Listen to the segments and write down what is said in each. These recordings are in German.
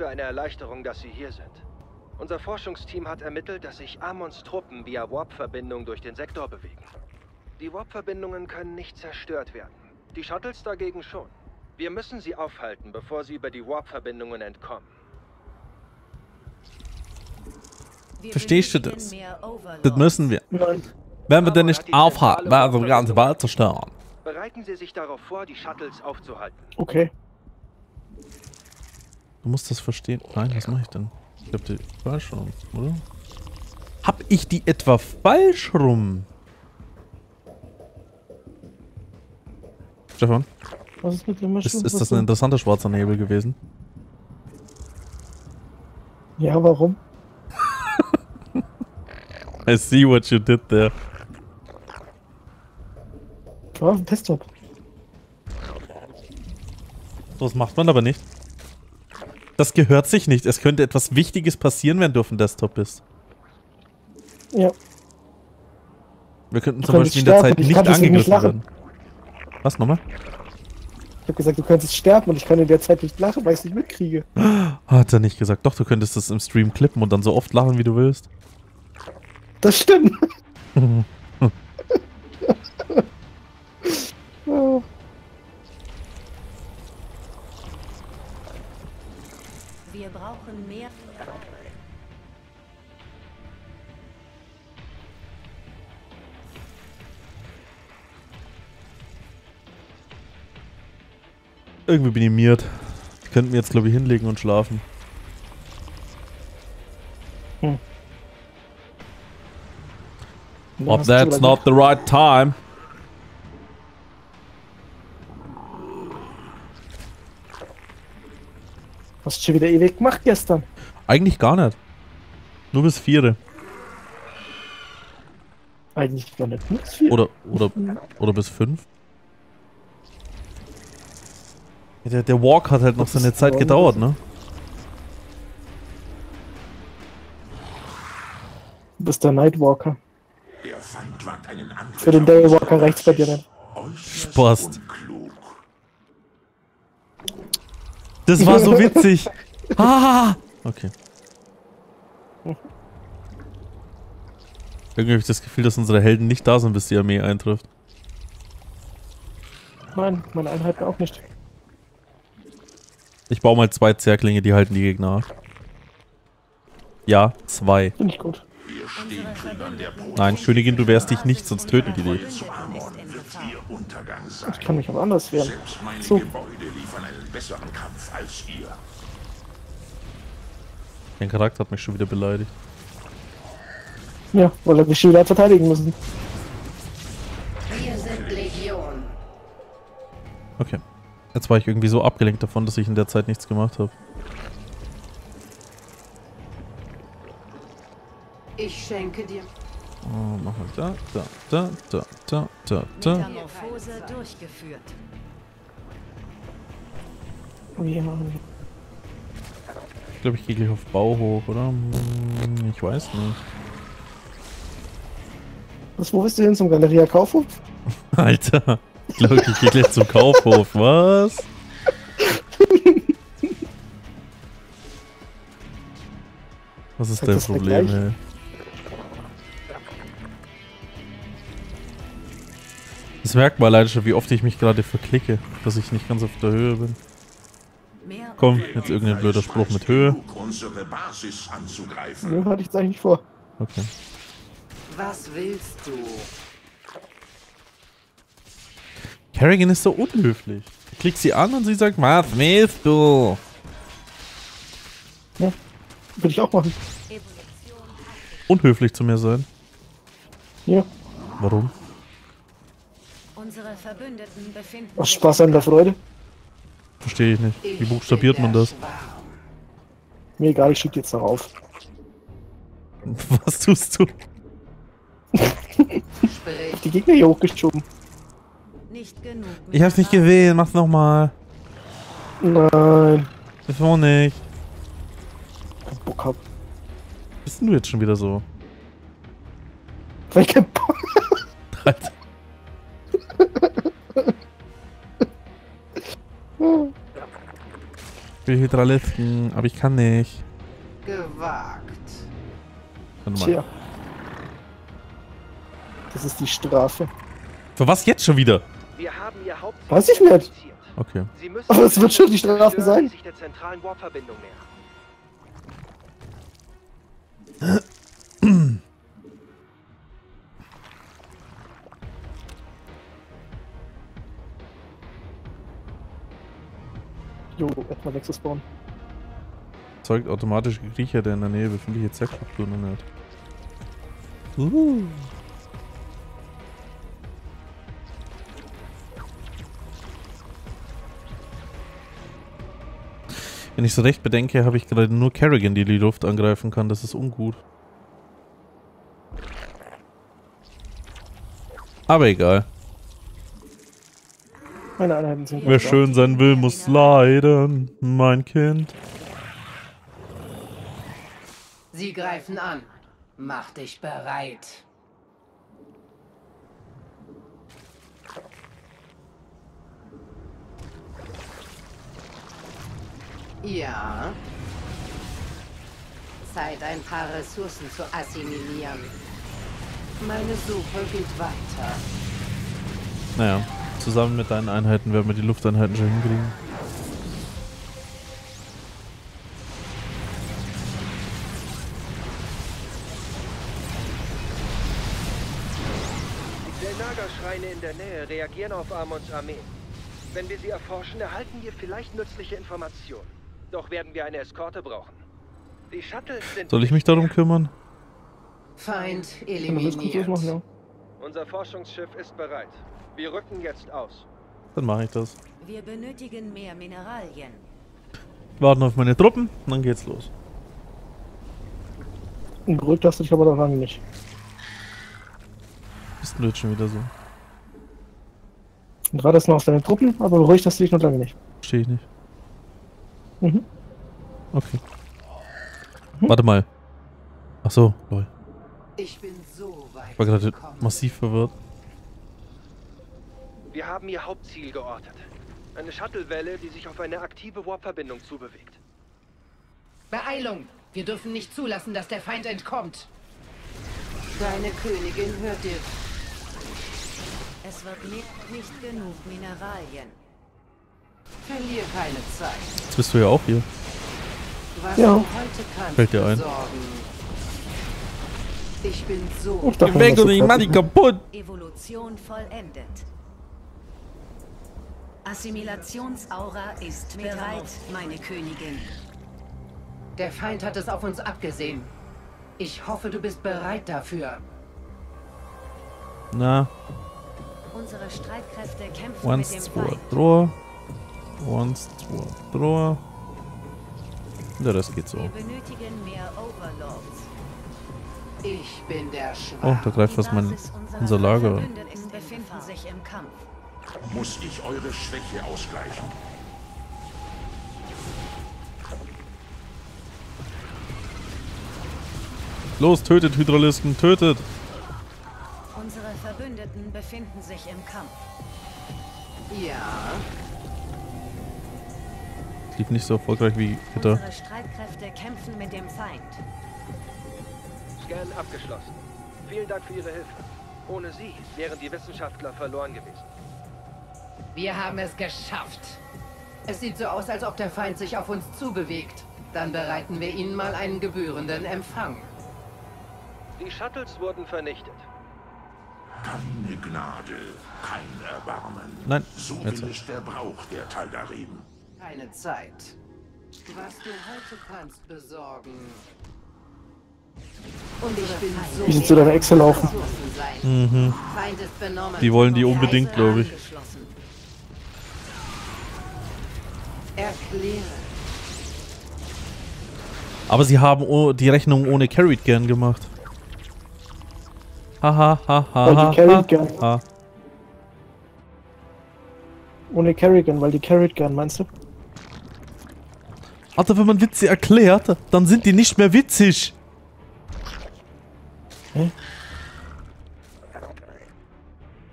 für eine Erleichterung, dass Sie hier sind. Unser Forschungsteam hat ermittelt, dass sich Amons Truppen via Warp-Verbindung durch den Sektor bewegen. Die Warp-Verbindungen können nicht zerstört werden. Die Shuttles dagegen schon. Wir müssen sie aufhalten, bevor sie über die Warp-Verbindungen entkommen. Verstehst du das? Das müssen wir. Nein. Wenn wir den nicht aufhalten, werden wir die ganze Welt zerstören. Bereiten Sie sich darauf vor, die Shuttles aufzuhalten. Okay. Du musst das verstehen. Nein, was mache ich denn? Ich hab die falsch rum, oder? Hab ich die etwa falsch rum? Stefan? Was ist mit dem Ist, ist das ein interessanter schwarzer Nebel gewesen? Ja, warum? I see what you did there. War ein Desktop. Das macht man aber nicht. Das gehört sich nicht. Es könnte etwas Wichtiges passieren, wenn du auf dem Desktop bist. Ja. Wir könnten zum Beispiel in der Zeit nicht angegriffen werden. Was nochmal? Ich habe gesagt, du könntest sterben und ich kann in der Zeit nicht lachen, weil ich es nicht mitkriege. Hat er nicht gesagt. Doch, du könntest das im Stream klippen und dann so oft lachen, wie du willst. Das stimmt. Wir Irgendwie minimiert. Ich könnte mir jetzt, glaube ich, hinlegen und schlafen. Hm. But that's not the right time. Hast du schon wieder ewig gemacht gestern? Eigentlich gar nicht. Nur bis vier. Eigentlich gar nicht bis vier. Oder, oder, oder bis fünf. Der, der Walk hat halt noch seine Zeit gedauert, ne? Du bist der Nightwalker. Der Feind wagt einen Angriff Für den Daywalker rechts bei dir dann. Spaß. Das war so witzig. Ah! Okay. Irgendwie habe ich das Gefühl, dass unsere Helden nicht da sind, bis die Armee eintrifft. Nein, meine Einheiten auch nicht. Ich baue mal zwei Zerklinge, die halten die Gegner Ja, zwei. Finde ich gut. Nein, Königin, du wehrst dich nicht, sonst töten die dich. Ich kann mich aber anders wehren. So. Dein Charakter hat mich schon wieder beleidigt. Ja, weil er mich schon wieder verteidigen müssen. Okay. Jetzt war ich irgendwie so abgelenkt davon, dass ich in der Zeit nichts gemacht habe. Ich schenke dir. Oh, machen wir da, da, da, da, da, da, da. Metamorphose durchgeführt. Oh ja. Ich glaube, ich gehe gleich auf Bau hoch, oder? Hm, ich weiß nicht. Was, wo bist du hin? Zum Galeria Kaufhof? Alter, ich glaube, ich gehe gleich zum Kaufhof. Was? Was ist dein Problem, ey? Das merkt man alleine schon, wie oft ich mich gerade verklicke, dass ich nicht ganz auf der Höhe bin. Komm, jetzt irgendein blöder Spruch mit Höhe. Ja, hatte ich jetzt eigentlich vor. Okay. Was willst du? Kerrigan ist so unhöflich. Ich klick sie an und sie sagt, was willst du? Ja, würde ich auch machen. Unhöflich zu mir sein? Ja. Warum? Unsere Verbündeten befinden Aus Spaß an der Freude. Verstehe ich nicht. Wie buchstabiert man das? Mir egal, ich schicke jetzt darauf. Was tust du? Auf die Gegner hier hochgeschoben. Nicht genug ich hab's nicht gesehen, mach's nochmal. Nein. Das war nicht. Ich Bock hab. Bist du jetzt schon wieder so? Weil ich keinen Bock Alter. will Hydralisken, aber ich kann nicht. Gewagt. Warte mal. Tja. Das ist die Strafe. Für was jetzt schon wieder? Wir haben ihr Hauptziel Weiß ich nicht. Okay. Sie müssen Aber es wird schon die Strafe sein. die sich der zentralen Warp-Verbindung nähern. Jo, erstmal Nexus bauen. Zeugt automatische Kriecher der in der Nähe befindliche Zerstrukturen nicht. Uh. Wenn ich so recht bedenke, habe ich gerade nur Kerrigan, die die Luft angreifen kann. Das ist ungut. Aber egal. Meine Einheiten sind Wer schön sein will, muss leiden, mein Kind. Sie greifen an. Mach dich bereit. Ja. Zeit, ein paar Ressourcen zu assimilieren. Meine Suche geht weiter. Naja, zusammen mit deinen Einheiten werden wir die Lufteinheiten schon hinkriegen. Die Xelnaga-Schreine in der Nähe reagieren auf Amons Armee. Wenn wir sie erforschen, erhalten wir vielleicht nützliche Informationen. Doch werden wir eine Eskorte brauchen. Die Shuttles sind... Soll ich mich darum kümmern? Feind eliminiert. machen, ja. Unser Forschungsschiff ist bereit. Wir rücken jetzt aus. Dann mache ich das. Wir benötigen mehr Mineralien. Warten auf meine Truppen und dann geht's los. Und beruhigt hast du dich aber noch lange nicht. Bist du jetzt schon wieder so? Und gerade ist noch auf deine Truppen, aber beruhigt hast du dich noch lange nicht. Verstehe ich nicht. Mhm. Okay. Warte mal. Ach so, lol. Ich bin so weit Ich war gerade massiv verwirrt. Wir haben ihr Hauptziel geortet. Eine Shuttlewelle, die sich auf eine aktive Warp-Verbindung zubewegt. Beeilung! Wir dürfen nicht zulassen, dass der Feind entkommt. Deine Königin hört dir. Es wird nicht genug Mineralien. Verlier keine Zeit. Jetzt bist du ja auch hier. Was Ja. du heute kannst Fällt dir ein. Ich bin so Ich dachte, das ist mach die kaputt! Evolution vollendet. Assimilationsaura ist bereit, meine Königin. Der Feind hat es auf uns abgesehen. Ich hoffe, du bist bereit dafür. Na, Unsere Streitkräfte kämpfen once, mit dem Feind. Once, zwei, drei. Der Rest geht so. Wir benötigen mehr Overlords. Ich bin der Oh, da greift was mein, unser Lager. Verbündeten befinden sich im Kampf. Muss ich eure Schwäche ausgleichen? Los, tötet Hydralisken, tötet! Unsere Verbündeten befinden sich im Kampf. Ja, lief nicht so erfolgreich wie gedacht. Unsere Streitkräfte kämpfen mit dem Feind. Scan abgeschlossen. Vielen Dank für Ihre Hilfe. Ohne Sie wären die Wissenschaftler verloren gewesen. Wir haben es geschafft. es sieht so aus, als ob der Feind sich auf uns zubewegt. Dann bereiten wir ihnen mal einen gebührenden Empfang. Die Shuttles wurden vernichtet. Keine Gnade, kein Erbarmen. Nein, So jetzt. will es der Brauch der Taldarim. Keine Zeit. Was du heute kannst besorgen. Und ich bin so Wie sie zu deiner Echse laufen. Mhm. Die wollen die unbedingt, glaube ich. Aber sie haben die Rechnung ohne Carried gern gemacht. Haha, ha, ha, ha, carried ha, gern. ha. Ohne Kerrigan, weil die carried gern, meinst du? Alter, wenn man Witze erklärt, dann sind die nicht mehr witzig.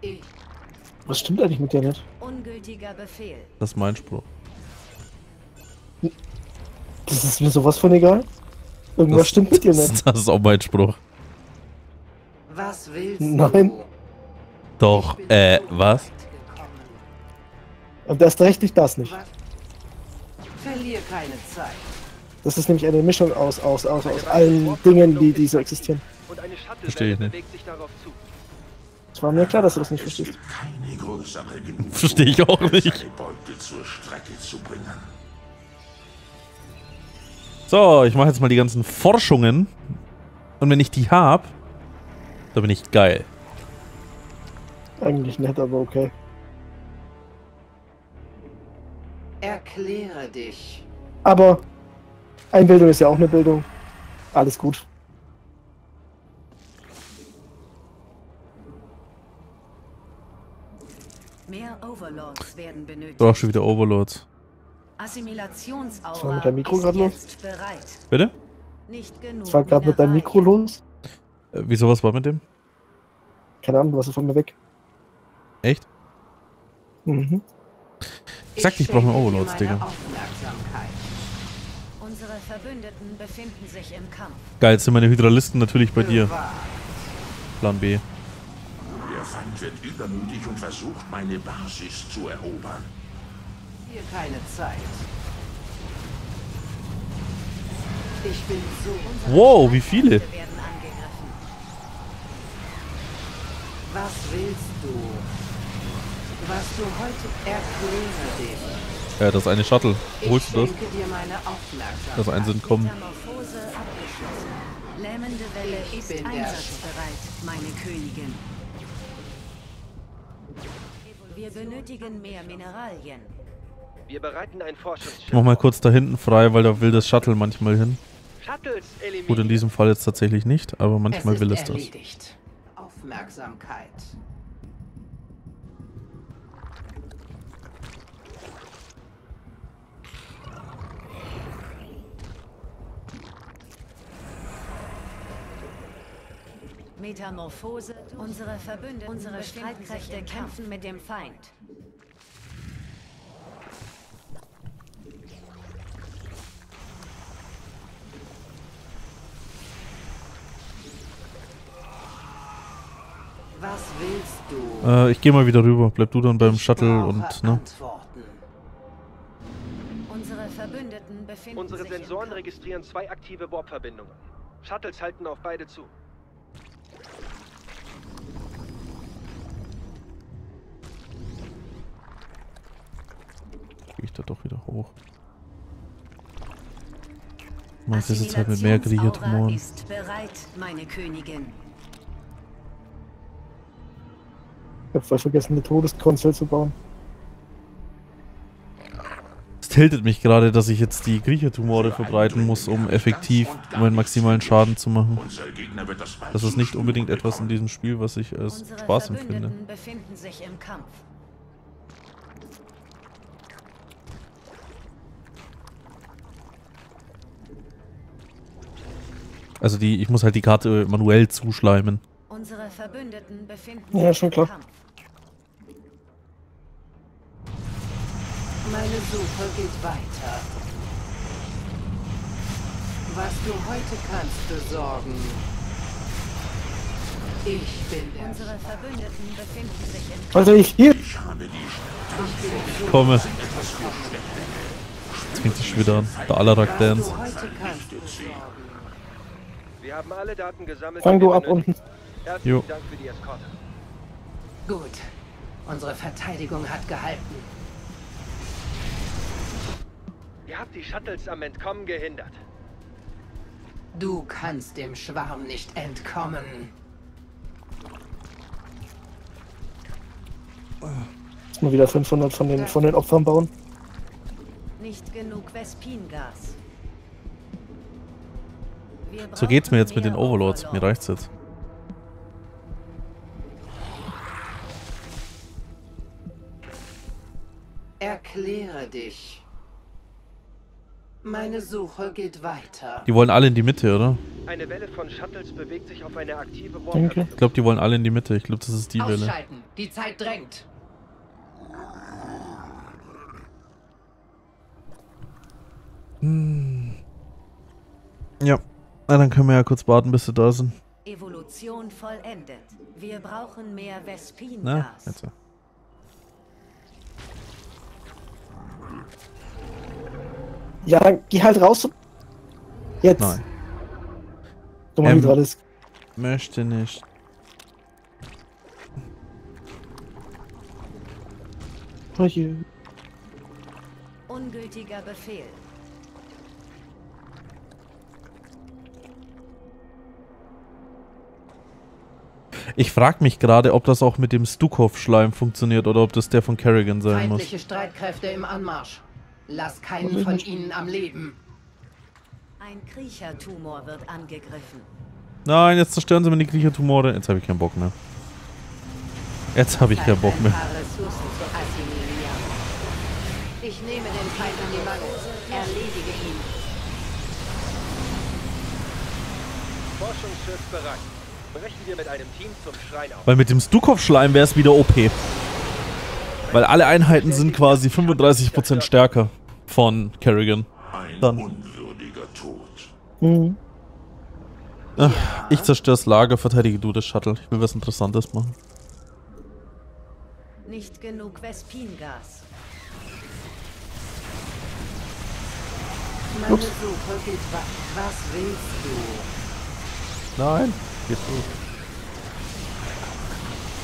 Ich Was stimmt eigentlich mit dir nicht? Ungültiger Befehl. Das ist mein Spruch. Das ist mir sowas von egal. Irgendwas Das- stimmt mit dir nicht. Das ist auch mein Spruch. Was willst Nein. du? Doch, äh, was? Und erst recht nicht das nicht. Verlier keine Zeit. Das ist nämlich eine Mischung aus, aus, aus, aus allen Dingen, die, die so existieren. Und eine Verstehe ich nicht. bewegt sich darauf zu. Es war mir klar, dass du das nicht verstehst. Verstehe ich auch nicht. So, ich mache jetzt mal die ganzen Forschungen. Und wenn ich die hab, dann bin ich geil. Eigentlich nett, aber okay. Erkläre dich. Aber Einbildung ist ja auch eine Bildung. Alles gut. Mehr Overlords werden benötigt. Du brauchst schon wieder Overlords. Assimilationsauer Was war mit deinem Mikro ist gerade los? Bitte? Nicht genug Was war gerade mit deinem Mikro los? Äh, wieso, was war mit dem? Keine Ahnung, was ist von mir weg. Echt? Mhm. Ich sag, ich brauch mehr schenke dir Overlords, Digga. Unsere Verbündeten befinden sich im Kampf. Geil, jetzt sind meine Hydralisten natürlich bei dir. Plan B. Der Feind wird übermütig und versucht, meine Basis zu erobern. Hier keine Zeit. Ich bin so. Wow, wie viele? Was willst du? Was du heute erkläre dich. Ja, das eine Shuttle. Holst du das? Das eins entkommen. Metamorphose abgeschlossen. Lähmende Welle Ich ist einsatzbereit, meine Königin. Wir benötigen mehr Mineralien. Wir bereiten ein Forschungsschiff. Ich mach mal kurz da hinten frei, weil da will das Shuttle manchmal hin. Shuttles. Gut, in diesem Fall jetzt tatsächlich nicht, aber manchmal ist will es das. erledigt. Aufmerksamkeit. Metamorphose. Unsere Verbündeten, unsere Streitkräfte kämpfen mit dem Feind. Was willst du? Äh, ich gehe mal wieder rüber. Bleib du dann beim Ich Shuttle und, ne? Unsere Verbündeten befinden Unsere Sensoren registrieren zwei aktive Warp-Verbindungen. Shuttles halten auf beide zu. Gehe ich da doch wieder hoch. Mach das jetzt halt mit mehr Kriegertumoren. ist bereit, meine Königin. Ich hab voll vergessen, eine Todeskonsolle zu bauen. Es tiltet mich gerade, dass ich jetzt die Kriechertumore verbreiten muss, um effektiv meinen maximalen Schaden zu machen. Das ist nicht unbedingt etwas in diesem Spiel, was ich als Spaß empfinde. Verbündeten befinden sich im Kampf. Also die, ich muss halt die Karte manuell zuschleimen. Unsere Verbündeten befinden Ja, sich schon klar. Kampf. Meine Suche geht weiter. Was du heute kannst besorgen. Ich bin der Unsere Verbündeten befinden sich Kampf. Also ich hier. Ich habe die Komme. Jetzt fängt es schon wieder an. Der Alarak Was Dance. du heute kannst besorgen. Wir haben alle Daten gesammelt. Fang du ab unten. Herzlichen Jo. Dank für die Eskorte. Gut. Unsere Verteidigung hat gehalten. Ihr habt die Shuttles am Entkommen gehindert. Du kannst dem Schwarm nicht entkommen. Jetzt mal wieder 500 von den, von den Opfern bauen. Nicht genug Vespingas. So geht's mir jetzt mit den Overlords. Mir reicht's jetzt. Erkläre dich. Meine Suche geht weiter. Die wollen alle in die Mitte, oder? Eine Welle von Shuttles bewegt sich auf eine aktive Danke. Warp-Verbindung. Ich glaube, die wollen alle in die Mitte. Ich glaube, das ist die Welle. Ausschalten. Die Zeit drängt. Ja. Na, dann können wir ja kurz warten, bis sie da sind. Evolution vollendet. Wir brauchen mehr Na, Vespingas. jetzt. Ja, dann geh halt raus. Jetzt. Nein. Guck mal, Ähm, wie gerade ist. Möchte nicht. Ungültiger Befehl. Ich frage mich gerade, ob das auch mit dem Stukov-Schleim funktioniert oder ob das der von Kerrigan sein muss. Feindliche Streitkräfte im Anmarsch. Lass keinen von ihnen am Leben. Ein Kriechertumor wird angegriffen. Nein, jetzt zerstören sie mir die Kriechertumore. Jetzt habe ich keinen Bock mehr. Jetzt habe ich keinen Bock mehr. Ich nehme den Feind in die Mangel. Erledige ihn. Forschungsschiff bereit. Brechen wir mit einem Team zum Schrein auf. Weil mit dem Stukov-Schleim wäre es wieder OP. Weil alle Einheiten sind quasi 35% stärker von Kerrigan. Ein Dann. unwürdiger Tod. Mhm. Ach, ich zerstöre das Lager, verteidige du das Shuttle. Ich will was Interessantes machen. Nicht genug Vespingas. Meine Suche geht. Was willst du? Nein. Geht gut.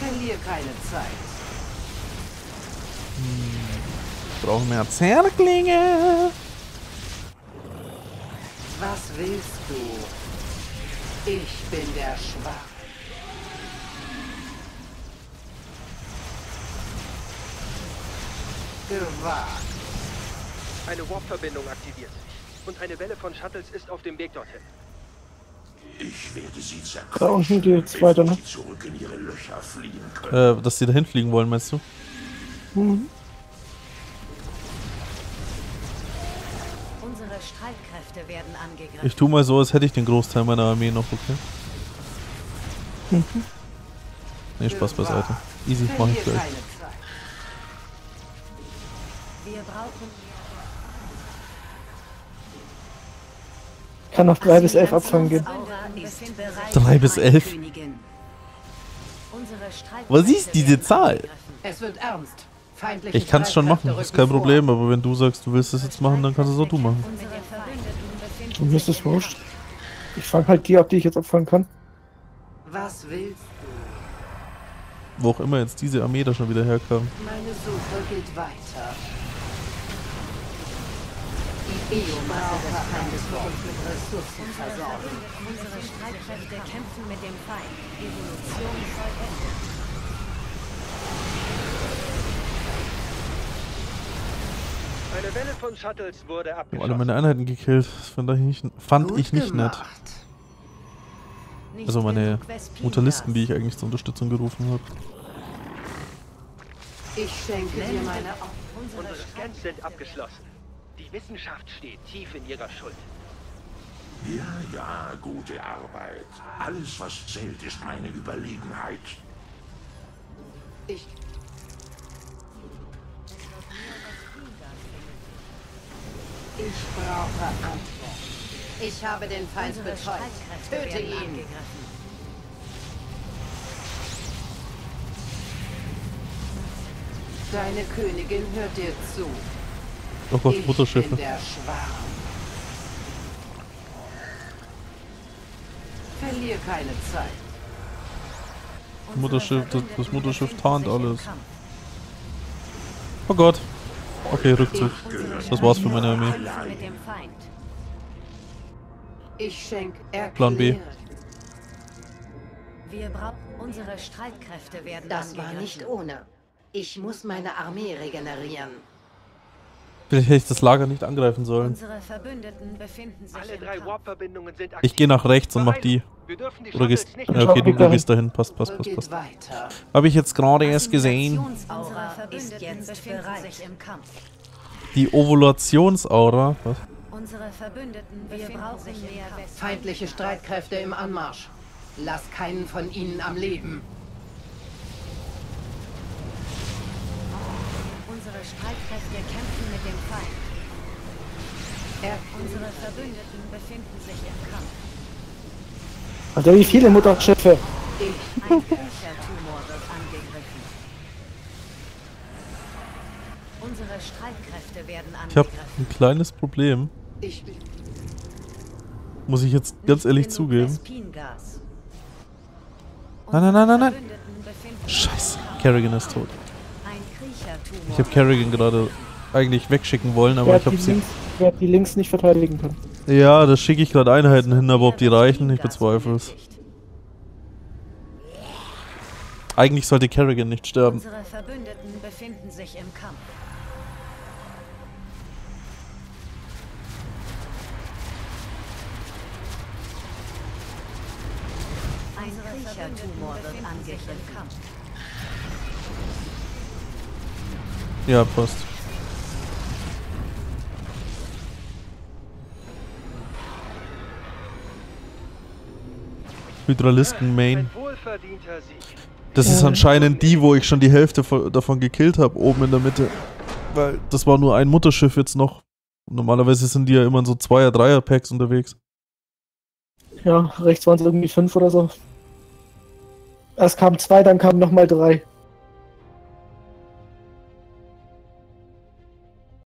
Verlier keine Zeit. Ich brauche mehr Zerklinge. Was willst du? Ich bin der Schwach. Gewagt. Eine Warp-Verbindung aktiviert sich. Und eine Welle von Shuttles ist auf dem Weg dorthin. Ich werde sie Da zerquetschen, unten geht's weiter, ne? sie zurück in ihre Löcher fliehen können. Äh, dass sie dahin fliegen wollen, meinst du? Unsere Streitkräfte werden angegriffen. Ich tu mal so, als hätte ich den Großteil meiner Armee noch, okay? Nee, Spaß beiseite. Easy, mach ich gleich. Kann auf 3 bis 11 abfangen gehen. Aura ist bereit. Drei bis elf. Königin. Unsere Streitkräfte Was ist diese Zahl? angegriffen. Es wird ernst. Feindliche Ich kann es schon machen, ist kein. Problem, aber wenn du sagst, du willst es jetzt machen, dann kannst du es auch du machen. Und mir ist das wurscht. Ich fange halt die ab, die ich jetzt abfangen kann. Was willst Wo auch immer jetzt diese Armee da schon wieder herkam. Meine Suche geht weiter. Biomasse des Feindes für uns mit Ressourcen versorgen. Unsere Streitkräfte kämpfen mit dem Feind. Evolution vollendet. Eine Welle von Shuttles wurde Ich hab alle abgeschossen. meine Einheiten gekillt. Das fand ich nicht, fand Gut ich nicht nett. gemacht. Also meine. Mutalisten, die ich eigentlich zur Unterstützung gerufen habe. Ich schenke dir meine Opfer. Unsere Scans sind abgeschlossen. Die Wissenschaft steht tief in ihrer Schuld. Ja, ja, gute Arbeit. Alles, was zählt, ist meine Überlegenheit. Ich. Ich brauche Antwort. Ich habe den Feind. Streitkräfte Töte ihn. Deine Königin hört dir zu. Oh Gott, Mutterschiffe. der Schwarm. Verlier keine Zeit. Mutterschiff, das, das Mutterschiff tarnt alles. Oh Gott. Okay, Rückzug. Das war's für meine Armee. Kämpfen mit dem Feind. Ich schenk Erklärung. Plan B. Wir brauchen unsere Streitkräfte werden Das war nicht ohne. Ich muss meine Armee regenerieren. Vielleicht hätte ich das Lager nicht angreifen sollen. Im. Ich gehe nach rechts und mach die. Oder gehst. Ja, okay, du, du gehst dahin. Passt, passt, passt, passt. Habe ich jetzt gerade erst gesehen. Im. Die Ovulationsaura. Was? Unsere Verbündeten befinden sich mehr West. Feindliche Streitkräfte im Anmarsch. Lass keinen von ihnen am Leben. Unsere Streitkräfte kämpfen mit dem Feind. Unsere Verbündeten befinden sich im Kampf. Alter, wie viele Mutterschiffe? Ein Kriechertumor wird angegriffen. Unsere Streitkräfte werden Ich habe angegriffen. ein kleines Problem. Ich Muss ich jetzt ganz Nicht ehrlich zugeben. Nein, nein, nein, nein, nein. Scheiße. Kerrigan ist tot. Ich habe Kerrigan gerade eigentlich wegschicken wollen, aber ich habe die sie... links, wer die links nicht verteidigen können? Ja, da schicke ich gerade Einheiten hin, aber ob die reichen, ich bezweifle es. Eigentlich sollte Kerrigan nicht sterben. Unsere Verbündeten befinden sich im Kampf. Ein Kriechertumor wird angegriffen. Ja, passt. Hydralisten Main. Das ist anscheinend die, wo ich schon die Hälfte von, davon gekillt habe, oben in der Mitte. Weil das war nur ein Mutterschiff jetzt noch. Normalerweise sind die ja immer in so Zweier-, Dreier-Packs unterwegs. Ja, rechts waren es irgendwie fünf oder so. Erst kamen zwei, dann kamen nochmal drei.